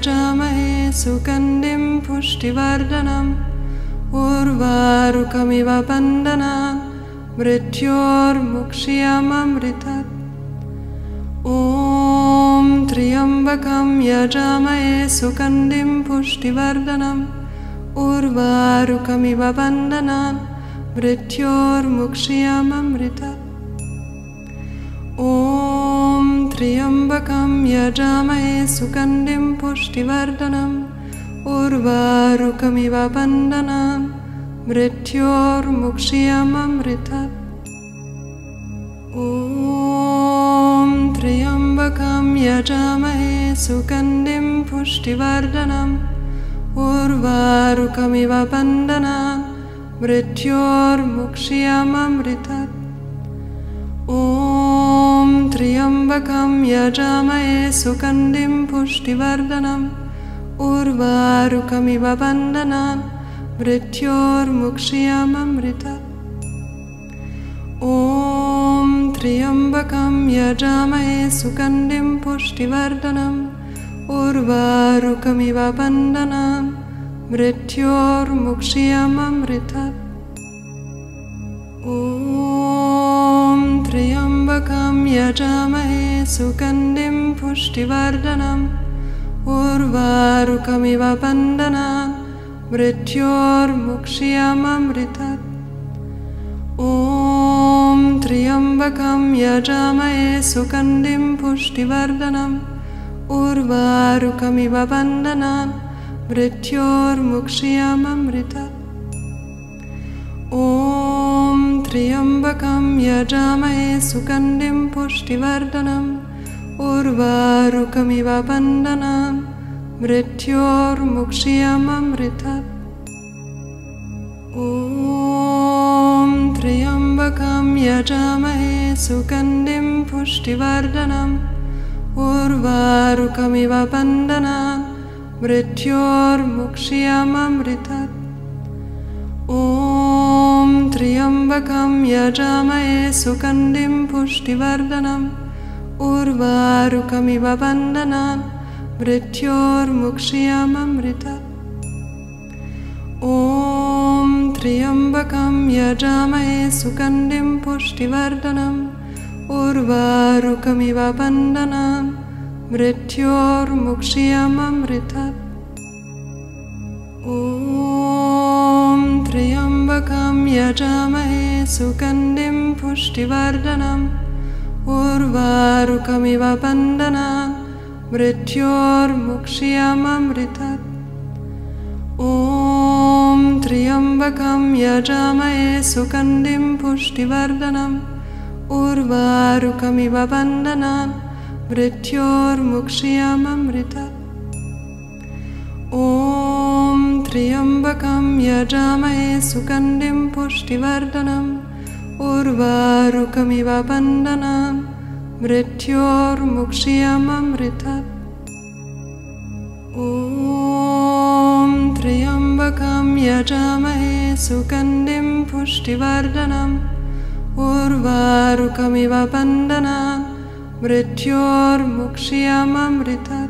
यजामहे सुगन्धिं पुष्टिवर्धनम् उर्वारुकमिव बन्धनान् मृत्योर्मुक्ष्यममृतत्। ॐ त्र्यम्बकं यजामहे सुगन्धिं पुष्टिवर्धनम् उर्वारुकमिव बन्धनान् मृत्योर्मुक्ष्यममृतत् त्र्यम्बकं यजामहे सुगन्धिं पुष्टिवर्धनम् उर्वारुकमिव बन्धनान् मृत्योर्मुक्ष्यममृतत् ॐ त्र्यम्बकं यजामहे सुगन्धिं पुष्टिवर्धनम् उर्वारुकमिव बन्धनान् मृत्योर्मुक्ष्यममृतत् त्र्यम्बकं यजामहे सुगन्धिं पुष्टिवर्धनम् उर्वारुकमिव बन्धनान् मृत्योर्मुक्ष्यममृतत् ॐ त्र्यम्बकं यजामहे सुगन्धिं पुष्टिवर्धनम् उर्वारुकमिव बन्धनान् मृत्योर्मुक्ष्यममृतत् ॐ त्र्यम्बकं यजामहे सुगन्धिं पुष्टिवर्धनम् उर्वारुकमिव बन्धनान् मृत्योर्मुक्ष्यममृतत्। ॐ त्र्यम्बकं यजामहे सुगन्धिं पुष्टिवर्धनम् उर्वारुकमिव बन्धनान् मृत्योर्मुक्ष्यममृतत् त्र्यम्बकं यजामहे सुगन्धिं पुष्टिवर्धनम् उर्वारुकमिव बन्धनान् मृत्योर्मुक्ष्यममृतत् ॐ त्र्यम्बकं यजामहे सुगन्धिं पुष्टिवर्धनम् उर्वारुकमिव बन्धनान् मृत्योर्मुक्ष्यममृतत् त्र्यम्बकं यजामहे सुगन्धिं पुष्टिवर्धनम् उर्वारुकमिव बन्धनान् मृत्योर्मुक्ष्यममृतत् ॐ त्र्यम्बकं यजामहे सुगन्धिं पुष्टिवर्धनम् उर्वारुकमिव बन्धनान् मृत्योर्मुक्ष्यममृतत् त्र्यम्बकं यजामहे सुगन्धिं पुष्टिवर्धनम् उर्वारुकमिव बन्धनान् मृत्योर्मुक्ष्यममृतत्। ॐ त्र्यम्बकं यजामहे सुगन्धिं पुष्टिवर्धनम् उर्वारुकमिव बन्धनान् मृत्योर्मुक्ष्यममृतत्। ॐ त्र्यम्बकं यजामहे सुगन्धिं पुष्टिवर्धनम् उर्वारुकमिव बन्धनान् मृत्योर्मुक्ष्यममृतत् ॐ त्र्यम्बकं यजामहे सुगन्धिं पुष्टिवर्धनम् उर्वारुकमिव बन्धनान् मृत्योर्मुक्ष्यममृतत्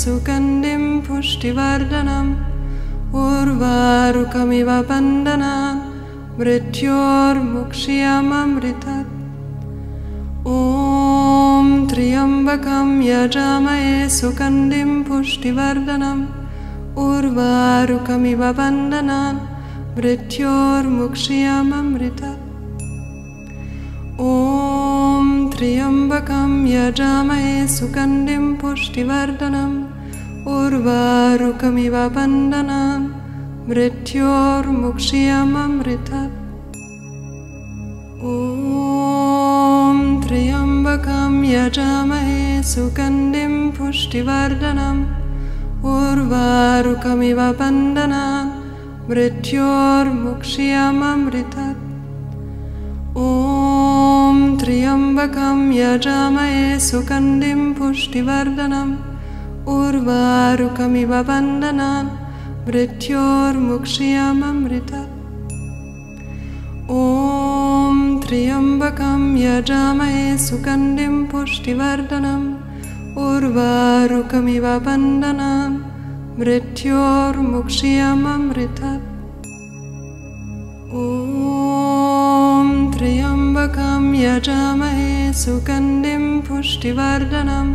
सुगन्धिं पुष्टिवर्धनम् उर्वारुकमिव बन्धनान् मृत्योर्मुक्ष्यममृतत्। ॐ त्र्यम्बकं यजामहे त्र्यम्बकं यजामहे सुगन्धिं पुष्टिवर्धनम् उर्वारुकमिव बन्धनान् मृत्योर्मुक्ष्यममृतत् ॐ त्र्यम्ब त्र्यम्बकं यजामहे सुगन्धिं पुष्टिवर्धनम् उर्वारुकमिव बन्धनान् मृत्योर्मुक्ष्यममृतत् ॐ त्र्यम्बकं यजामहे सुगन्धिं पुष्टिवर्धनम् उर्वारुकमिव बन्धनान् मृत्योर्मुक्ष्यममृतत् ॐ त्र्यम्बकं यजामहे सुगन्धिं पुष्टिवर्धनम् उर्वारुकमिव बन्धनान् मृत्योर्मुक्ष्यममृतत् ॐ त्र्यम्बकं यजामहे सुगन्धिं पुष्टिवर्धनम्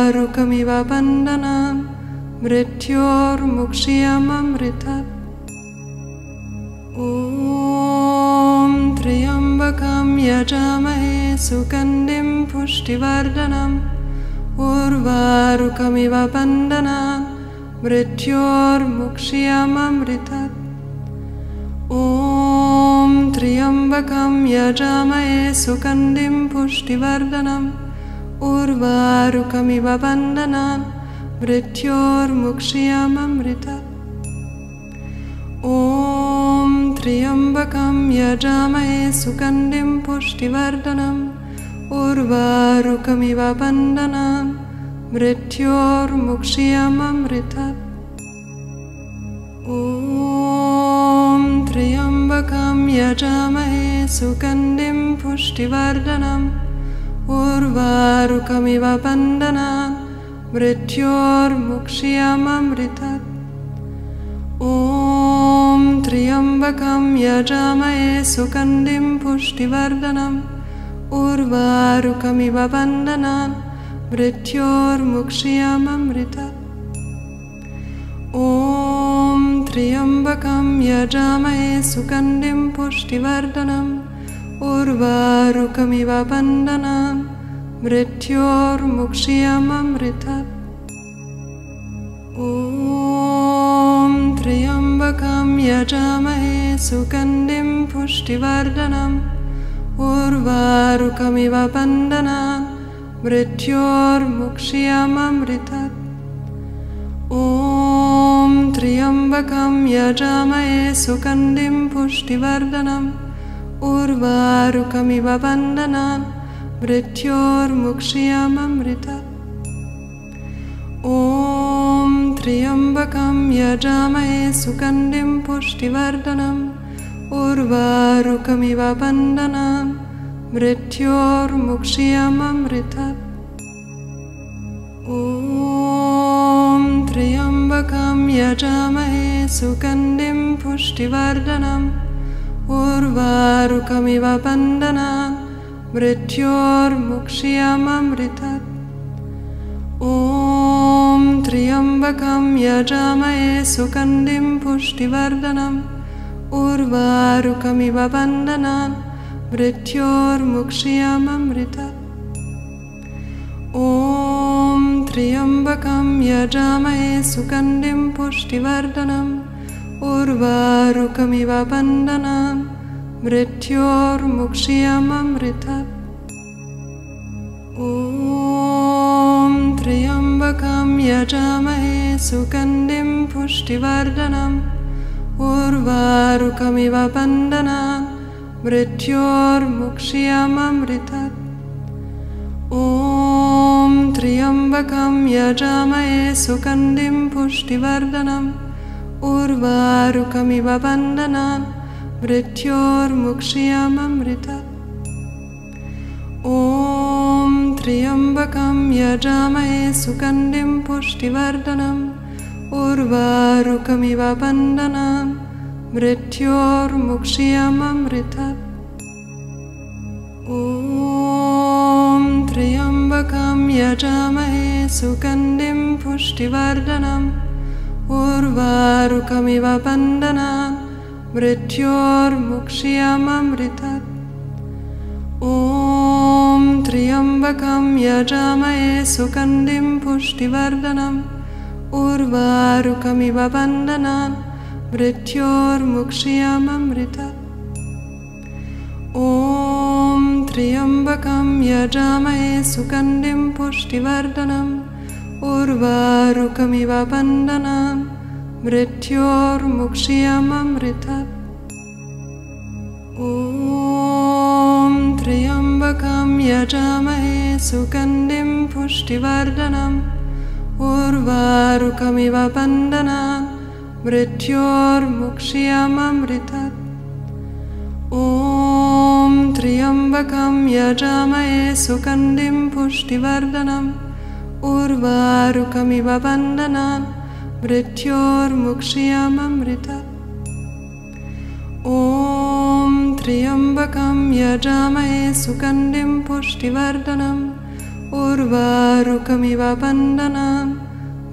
उर्वारुकमिव बन्धनान् मृत्योर्मुक्ष्यममृतत् ॐ त्र्यम्बकं यजामहे सुगन्धिं पुष्टिवर्धनम्। उर्वारुकमिव बन्धनान् मृत्योर्मुक्ष्यममृतत् ॐ त्र्यम्बकं यजामहे सुगन्धिं पुष्टिवर्धनम् उर्वारुकमिव बन्धनान् मृत्योर्मुक्ष्यममृतत् ॐ त्र्यम्बकं यजामहे सुगन्धिं पुष्टिवर्धनम् उर्वारुकमिव बन्धनान् मृत्योर्मुक्ष्यममृतत् ॐ त्र्यम्बकं यजामहे सुगन्धिं पुष्टिवर्धनम् उर्वारुकमिव बन्धनान् मृत्योर्मुक्ष्यममृतत्। ॐ त्र्यम्बकं पुष्टिवर्धनम् उर्वारुकमिव बन्धनान् मृत्योर्मुक्ष्यममृतत्। ॐ त्र्यम्बकं यजामहे सुगन्धिं पुष्टिवर्धनम् उर्वारुकमिव बन्धनान् मृत्योर्मुक्ष्यममृतत् ॐ त्र्यम्बकं यजामहे सुगन्धिं पुष्टिवर्धनम् उर्वारुकमिव बन्धनान् मृत्योर्मुक्ष्यममृतत् ॐ त्र्यम्बकं यजामहे सुगन्धिं पुष्टिवर्धनम् उर्वारुकमिव बन्धनान् मृत्योर्मुक्ष्यममृतत् ॐ त्र्यम्बकं यजामहे सुगन्धिं पुष्टिवर्धनम् उर्वारुकमिव बन्धनान् मृत्योर्मुक्ष्यममृतत् ॐ त्र्यम्बकं यजामहे सुगन्धिं पुष्टिवर्धनम् उर्वारुकमिव बन्धनान् मृत्योर्मुक्ष्यममृतत् ॐ त्र्यम्बकं पुष्टिवर्धनम्। उर्वारुकमिव बन्धनान् मृत्योर्मुक्ष्यममृतत् ॐ त्र्यम्बकं यजामहे सुगन्धिं पुष्टिवर्धनम्। उर्वारुकमिव बन्धनान् मृत्योर्मुक्ष्यममृतत् ॐ त्र्यम्बकं यजामहे सुगन्धिं पुष्टिवर्धनम् उर्वारुकमिव बन्धनान् मृत्योर्मुक्ष्यममृतत् ॐ त्र्यम्बकं यजामहे सुगन्धिं पुष्टिवर्धनम् उर्वारुकमिव बन्धनान् मृत्योर्मुक्ष्यममृतत् ॐ त्र्यम्बकं यजामहे सुगन्धिं पुष्टिवर्धनम् उर्वारुकमिव बन्धनान् मृत्योर्मुक्ष्यममृतत् ॐ त्र्यम्बकं यजामहे सुगन्धिं पुष्टिवर्धनम् उर्वारुकमिव बन्धनान् मृत्योर्मुक्ष्यममृतत् ॐ त्र्यम्बकं यजामहे सुगन्धिं पुष्टिवर्धनम्। उर्वारुकमिव बन्धनान् मृत्योर्मुक्ष्यममृतत् ॐ त्र्यम्बकं यजामहे सुगन्धिं पुष्टिवर्धनम्। उर्वारुकमिव बन्धनान् मृत्योर्मुक्ष्यममृतत् ॐ त्र्यम्बकं यजामहे सुगन्धिं पुष्टिवर्धनम् उर्वारुकमिव बन्धनान् मृत्योर्मुक्ष्यममृतत् ॐ त्र्यम्बकं यजामहे सुगन्धिं पुष्टिवर्धनम् उर्वारुकमिव बन्धनान् मृत्योर्मुक्ष्यममृतत् ॐ त्र्यम्बकं यजामहे सुगन्धिं पुष्टिवर्धनम् उर्वारुकमिव बन्धनान्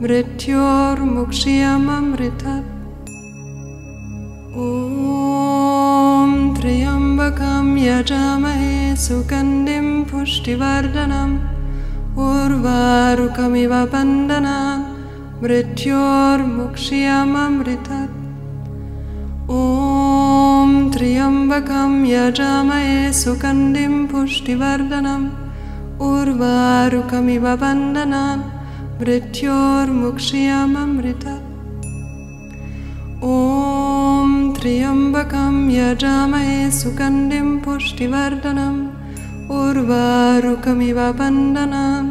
मृत्योर्मुक्ष्यममृतत् ॐ त्र्यम्बकं यजामहे सुगन्धिं पुष्टिवर्धनम् उर्वारुकमिव बन्धनान् मृत्योर्मुक्ष्यममृतत् ॐ त्र्यम्बकं पुष्टिवर्धनम् उर्वारुकमिव बन्धनान् मृत्योर्मुक्ष्यममृतत् ॐ त्र्यम्बकं यजामहे सुगन्धिं पुष्टिवर्धनम् उर्वारुकमिव बन्धनान्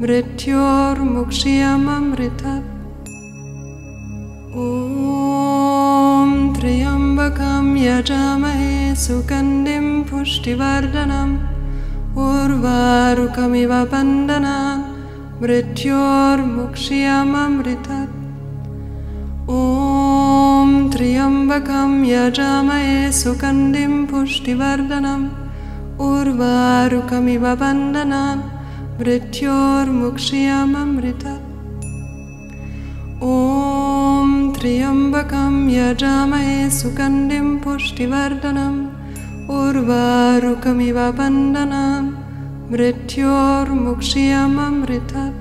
मृत्योर्मुक्ष्यममृतत् ॐ त्र्यम्बकं यजामहे सुगन्धिं पुष्टिवर्धनम् उर्वारुकमिव बन्धनान् मृत्योर्मुक्ष्यममृतत् ॐ त्र्यम्बकं यजामहे सुगन्धिं पुष्टिवर्धनम् उर्वारुकमिव बन्धनान् मृत्योर्मुक्ष्यममृतत् ॐ त्र्यम्बकं यजामहे सुगन्धिं पुष्टिवर्धनम् उर्वारुकमिव बन्धनान् मृत्योर्मुक्ष्यममृतत्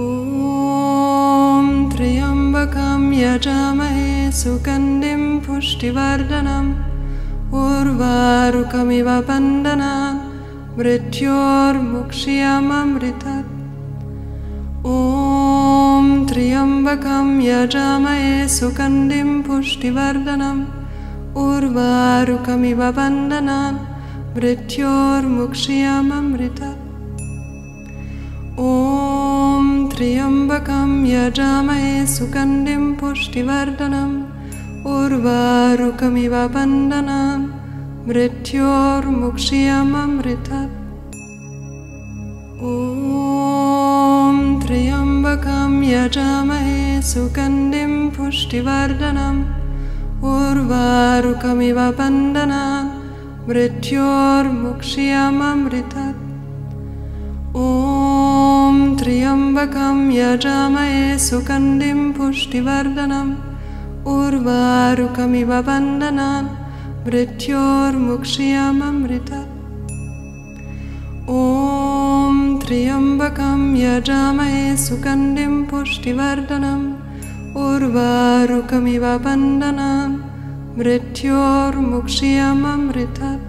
ॐ त्र्यम्बकं यजामहे सुगन्धिं पुष्टिवर्धनम् उर्वारुकमिव बन्धनान् मृत्योर्मुक्ष्यममृतत् ॐ त्र्यम्बकं पुष्टिवर्धनम्। उर्वारुकमिव बन्धनान् मृत्योर्मुक्ष्यममृतत् ॐ त्र्यम्बकं यजामहे सुगन्धिं पुष्टिवर्धनम्। उर्वारुकमिव बन्धनान् मृत्योर्मुक्ष्यममृतत् ॐ त्र्यम्बकं यजामहे सुगन्धिं पुष्टिवर्धनम् उर्वारुकमिव बन्धनान् मृत्योर्मुक्ष्यममृतत् ॐ त्र्यम्बकं यजामहे सुगन्धिं पुष्टिवर्धनम् उर्वारुकमिव बन्धनान् मृत्योर्मुक्ष्यममृतत् ॐ त्र्यम्बकं यजामहे सुगन्धिं पुष्टिवर्धनम् उर्वारुकमिव बन्धनान् मृत्योर्मुक्ष्यममृतत्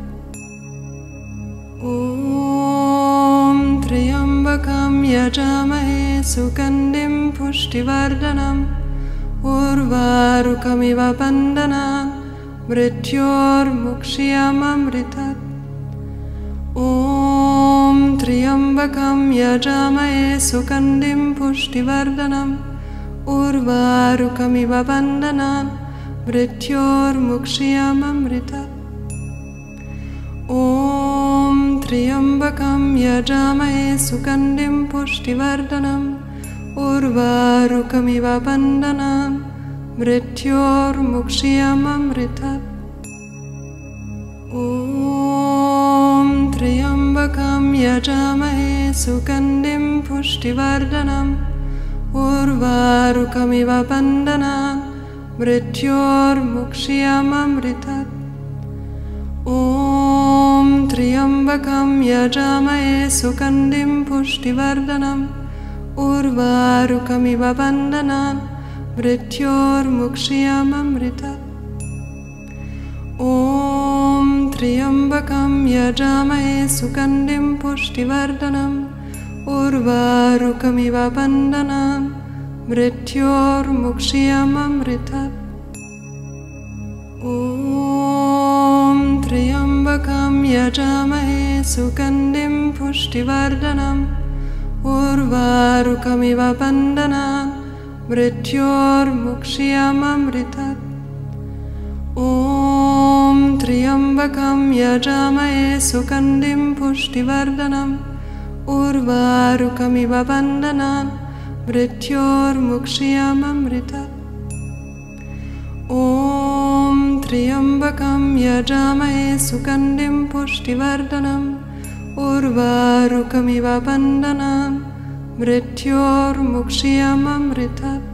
ॐ त्र्यम्बकं यजामहे सुगन्धिं पुष्टिवर्धनम् उर्वारुकमिव बन्धनान् मृत्योर्मुक्ष्यममृतत् ॐ त्र्यम्बकं पुष्टिवर्धनम् उर्वारुकमिव बन्धनान् मृत्योर्मुक्ष्यममृतत् ॐ त्र्यम्बकं यजामहे सुगन्धिं पुष्टिवर्धनम् उर्वारुकमिव बन्धनान् मृत्योर्मुक्ष्यममृतत् ॐ त्र्यम्बकं यजामहे सुगन्धिं पुष्टिवर्धनम् उर्वारुकमिव बन्धनान् मृत्योर्मुक्ष्यममृतत् ॐ त्र्यम्बकं यजामहे सुगन्धिं पुष्टिवर्धनम् उर्वारुकमिव बन्धनान् मृत्योर्मुक्ष्यममृतत् ॐ त्र्यम्बकं यजामहे सुगन्धिं पुष्टिवर्धनम् उर्वारुकमिव बन्धनान् मृत्योर्मुक्ष्यममृतत् ॐ त्र्यम्बकं यजामहे सुगन्धिं पुष्टिवर्धनम् उर्वारुकमिव बन्धनान् मृत्योर्मुक्ष्यममृतत् ॐ त्र्यम्बकं पुष्टिवर्धनम् उर्वारुकमिव बन्धनान् मृत्योर्मुक्ष्यममृतत् ॐ त्र्यम्बकं यजामहे सुगन्धिं पुष्टिवर्धनम् उर्वारुकमिव बन्धनान् मृत्योर्मुक्ष्यममृतत्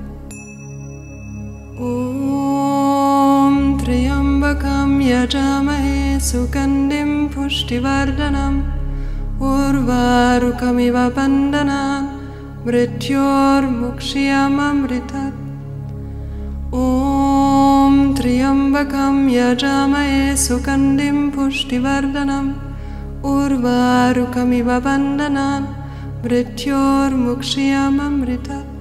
ॐ त्र्यम्बकं यजामहे सुगन्धिं पुष्टिवर्धनम् उर्वारुकमिव बन्धनान् मृत्योर्मुक्ष्यममृतत् ॐ त्र्यम्बकं यजामहे सुगन्धिं पुष्टिवर्धनम् उर्वारुकमिव बन्धनान् मृत्योर्मुक्ष्यममृतत्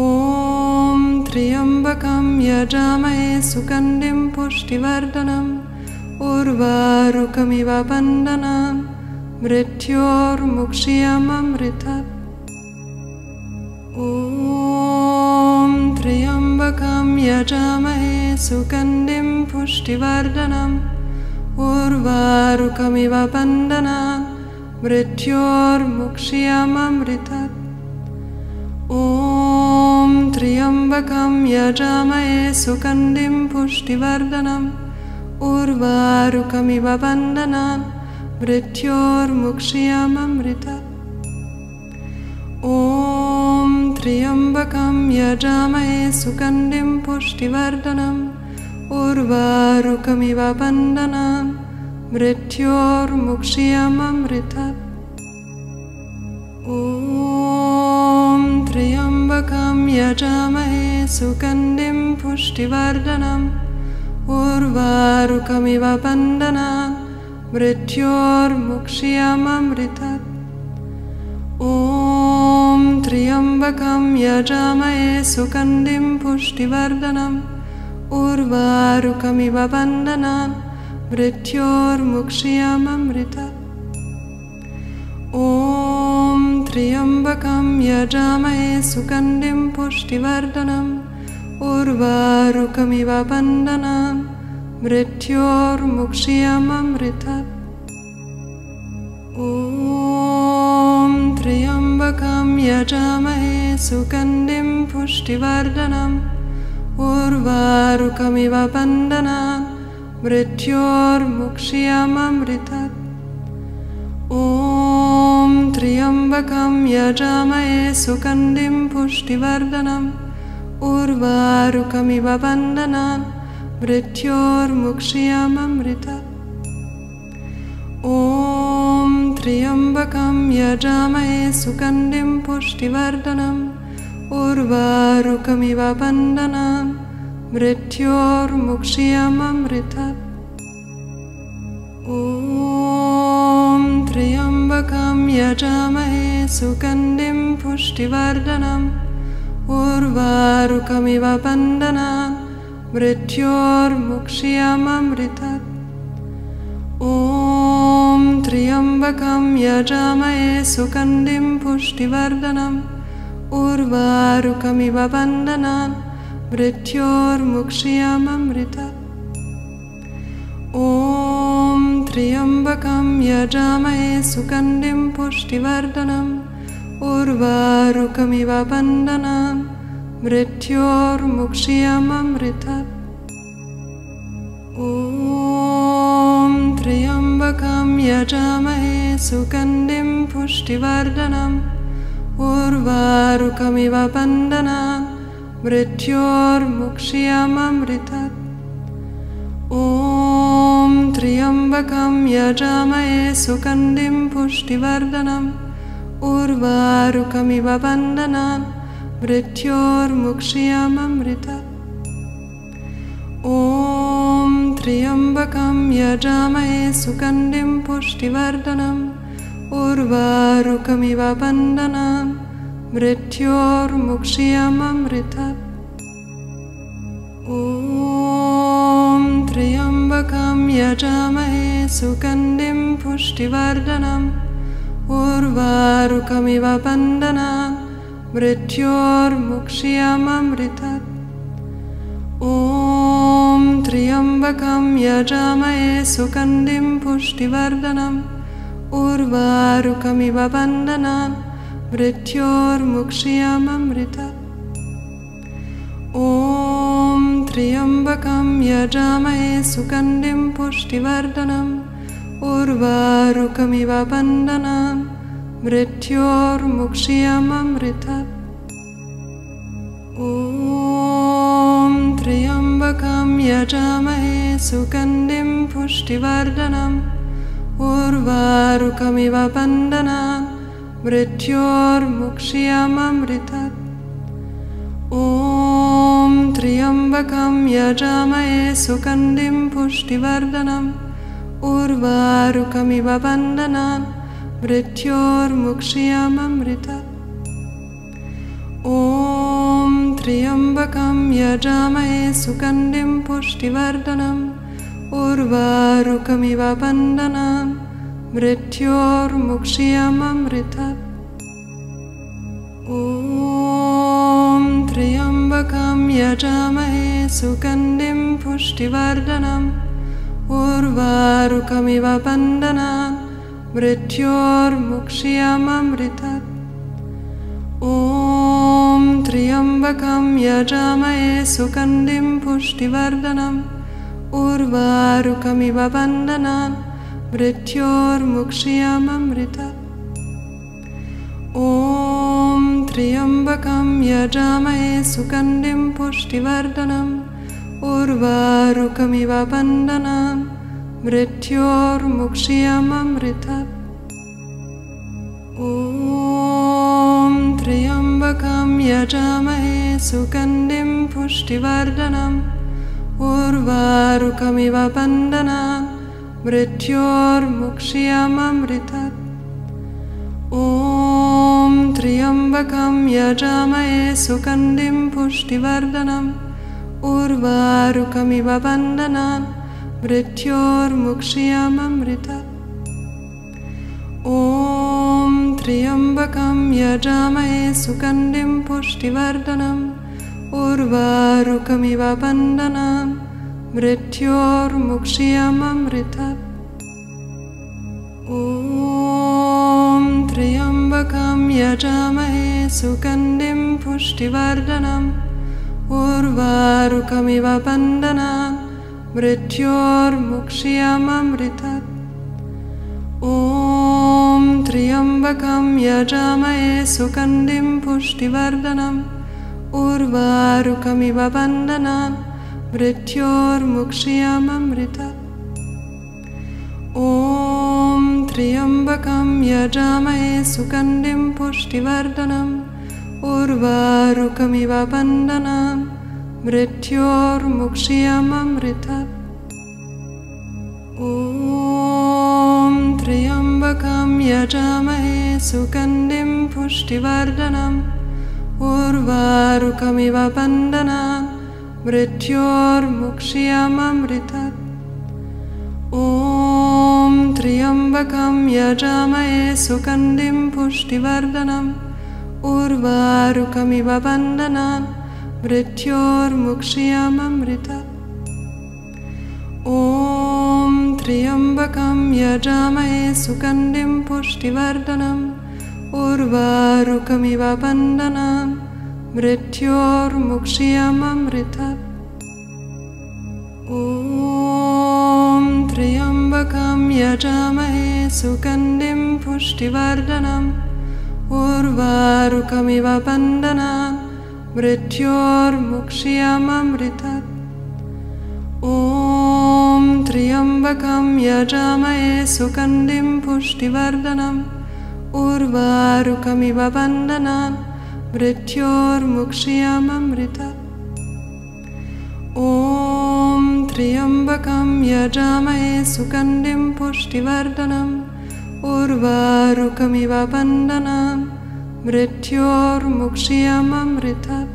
ॐ त्र्यम्बकं यजामहे सुगन्धिं पुष्टिवर्धनम् उर्वारुकमिव बन्धनान् मृत्योर्मुक्ष्यममृतत् ॐ त्र्यम्बकं यजामहे सुगन्धिं पुष्टिवर्धनम् उर्वारुकमिव बन्धनान् मृत्योर्मुक्ष्यममृतत् ॐ त्र्यम्बकं पुष्टिवर्धनम् उर्वारुकमिव बन्धनान् मृत्योर्मुक्ष्यममृतत् ॐ त्र्यम्बकं यजामहे सुगन्धिं पुष्टिवर्धनम् उर्वारुकमिव बन्धनान् मृत्योर्मुक्ष्यममृतत् ॐ त्र्यम्बकं यजामहे सुगन्धिं पुष्टिवर्धनम् उर्वारुकमिव बन्धनान् मृत्योर्मुक्ष्यममृतत् ॐ त्र्यम्बकं यजामहे सुगन्धिं पुष्टिवर्धनम् उर्वारुकमिव बन्धनान् मृत्योर्मुक्ष्यममृतत् ॐ त्र्यम्बकं यजामहे सुगन्धिं पुष्टिवर्धनम् उर्वारुकमिव बन्धनान् मृत्योर्मुक्ष्यममृतत् ॐ त्र्यम्बकं यजामहे सुगन्धिं पुष्टिवर्धनम् उर्वारुकमिव बन्धनान् मृत्योर्मुक्ष्यममृतत् ॐ त्र्यम्बकं पुष्टिवर्धनम् उर्वारुकमिव बन्धनान् मृत्योर्मुक्ष्यममृतत्। ॐ त्र्यम्बकं यजामहे सुगन्धिं पुष्टिवर्धनम् उर्वारुकमिव बन्धनान् मृत्योर्मुक्ष्यममृतत् ॐ त्र्यम्बकं यजामहे सुगन्धिं पुष्टिवर्धनम्। उर्वारुकमिव बन्धनान् मृत्योर्मुक्ष्यममृतत् ॐ त्र्यम्बकं यजामहे सुगन्धिं पुष्टिवर्धनम्। उर्वारुकमिव बन्धनान् मृत्योर्मुक्ष्यममृतत् ॐ त्र्यम्बकं यजामहे सुगन्धिं पुष्टिवर्धनम् उर्वारुकमिव बन्धनान् मृत्योर्मुक्ष्यममृतत् ॐ त्र्यम्बकं यजामहे सुगन्धिं पुष्टिवर्धनम् उर्वारुकमिव बन्धनान् मृत्योर्मुक्ष्यममृतत् ॐ त्र्यम्बकं उर्वारुकमिव बन्धनान् मृत्योर्मुक्ष्यममृतत्। ॐ त्र्यम्बकं यजामहे सुगन्धिं पुष्टिवर्धनम् उर्वारुकमिव बन्धनान् मृत्योर्मुक्ष्यममृतत् ॐ त्र्यम्बकं यजामहे सुगन्धिं पुष्टिवर्धनम् उर्वारुकमिव बन्धनान् मृत्योर्मुक्ष्यममृतत् ॐ त्र्यम्बकं यजामहे सुगन्धिं पुष्टिवर्धनम् उर्वारुकमिव बन्धनान् मृत्योर्मुक्ष्यममृतत् ॐ त्र्यम्बकं यजामहे सुगन्धिं पुष्टिवर्धनम् उर्वारुकमिव बन्धनान् मृत्योर्मुक्ष्यममृतत् ॐ त्र्यम्बकं यजामहे सुगन्धिं पुष्टिवर्धनम् उर्वारुकमिव बन्धनान् मृत्योर्मुक्ष्यममृतत् ॐ त्र्यम्बकं उर्वारुकमिव बन्धनान् मृत्योर्मुक्ष्यममृतत् ॐ त्र्यम्बकं यजामहे सुगन्धिं पुष्टिवर्धनम्। उर्वारुकमिव बन्धनान् मृत्योर्मुक्ष्यममृतत् ॐ त्र्यम्बकं यजामहे सुगन्धिं पुष्टिवर्धनम् उर्वारुकमिव बन्धनान् मृत्योर्मुक्ष्यममृतत् ॐ त्र्यम्बकं यजामहे सुगन्धिं पुष्टिवर्धनम् उर्वारुकमिव बन्धनान् मृत्योर्मुक्ष्यममृतत् ॐ त्र्यम्बकं यजामहे सुगन्धिं पुष्टिवर्धनम् उर्वारुकमिव बन्धनान् मृत्योर्मुक्ष्यममृतत् ॐ त्र्यम्बकं यजामहे सुगन्धिं पुष्टिवर्धनम् उर्वारुकमिव बन्धनान् मृत्योर्मुक्ष्यममृतत्। ॐ त्र्यम्बकं पुष्टिवर्धनम् उर्वारुकमिव बन्धनान् मृत्योर्मुक्ष्यममृतत्। ॐ त्र्यम्बकं यजामहे सुगन्धिं पुष्टिवर्धनम् उर्वारुकमिव बन्धनान् मृत्योर्मुक्ष्यममृतत् ॐ त्र्यम्बकं यजामहे सुगन्धिं पुष्टिवर्धनम् उर्वारुकमिव बन्धनान् मृत्योर्मुक्ष्यममृतत् ॐ त्र्यम्बकं यजामहे सुगन्धिं पुष्टिवर्धनम् उर्वारुकमिव बन्धनान् मृत्योर्मुक्ष्यममृतत् ॐ त्र्यम्बकं यजामहे सुगन्धिं पुष्टिवर्धनम् उर्वारुकमिव बन्धनान् मृत्योर्मुक्ष्यममृतत् ॐ त्र्यम्बकं यजामहे सुगन्धिं पुष्टिवर्धनम् उर्वारुकमिव बन्धनान् मृत्योर्मुक्ष्यममृतत्। ॐ त्र्यम्बकं पुष्टिवर्धनम् उर्वारुकमिव बन्धनान् मृत्योर्मुक्ष्यममृतत्। ॐ त्र्यम्बकं यजामहे सुगन्धिं पुष्टिवर्धनम् उर्वारुकमिव बन्धनान् मृत्योर्मुक्ष्यममृतत् ॐ त्र्यम्बकं यजामहे सुगन्धिं पुष्टिवर्धनम्। उर्वारुकमिव बन्धनान् मृत्योर्मुक्ष्यममृतत् ॐ त्र्यम्बकं यजामये सुगन्धिं पुष्टिवर्धनम्। उर्वारुकमिव बन्धनान् मृत्योर्मुक्ष्यममृतत् ॐ त्र्यम्बकं यजामहे सुगन्धिं मृत्योर्मुक्ष्यममृतत्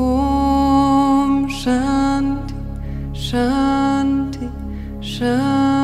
ॐ शान्ति शान्ति शान्ति